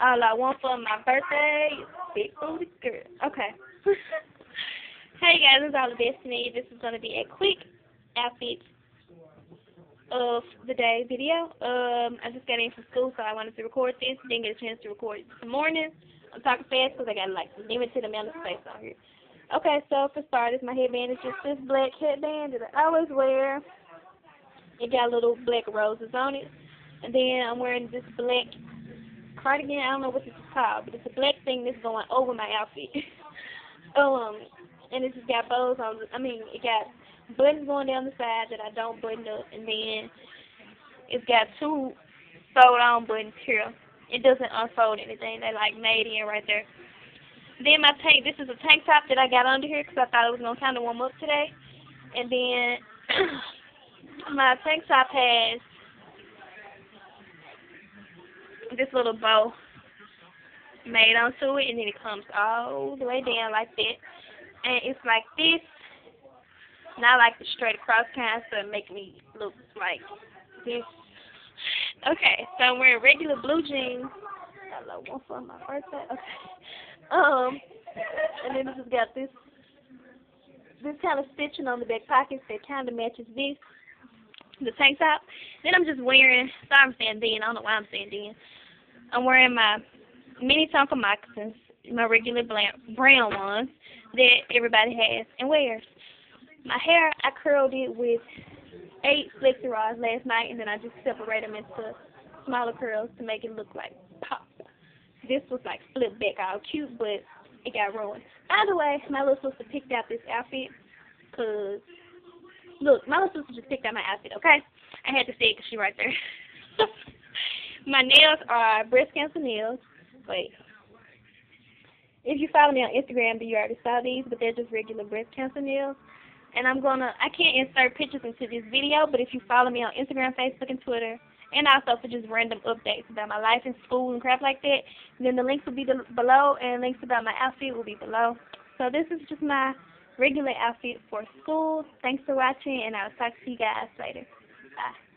All I want for my birthday big booty girl. Okay. hey guys, this is allofdestiny. This is gonna be a quick outfit of the day video. Um, I just got in from school, so I wanted to record this. Didn't get a chance to record this morning. I'm talking fast because I got like limited amount of space on here. Okay, so for starters, my headband is just this black headband that I always wear. It got little black roses on it. And then I'm wearing this black cardigan. I don't know what this is called, but it's a black thing that's going over my outfit. um, and it just got bows on. I mean, it got buttons going down the side that I don't button up, and then it's got two sewed on buttons here. It doesn't unfold anything. They like made in right there. Then my tank. This is a tank top that I got under here because I thought it was gonna kind of warm up today. And then my tank top has this little bow made onto it, and then it comes all the way down like that. And it's like this, not like the straight across kind, so it make me look like this. Okay, so I'm wearing regular blue jeans. Hello, one for my birthday. Okay. Um, and then this has got this this kind of stitching on the back pockets that kind of matches this the tank top. Then I'm just wearing, sorry I'm saying then, I don't know why I'm saying then. I'm wearing my Minnetonka moccasins, my regular brown ones that everybody has and wears. My hair, I curled it with eight flexi rods last night, and then I just separated them into smaller curls to make it look like pop. This was like split back all cute, but it got ruined. By the way, my little sister picked out this outfit because Look, my little sister just picked out my outfit, okay? I had to say it because she's right there. my nails are breast cancer nails. Wait. If you follow me on Instagram, then you already saw these, but they're just regular breast cancer nails. And I'm going to, I can't insert pictures into this video, but if you follow me on Instagram, Facebook, and Twitter, and also for just random updates about my life in school and crap like that, then the links will be below, and links about my outfit will be below. So this is just my regular outfit for school. Thanks for watching, and I'll talk to you guys later. Bye.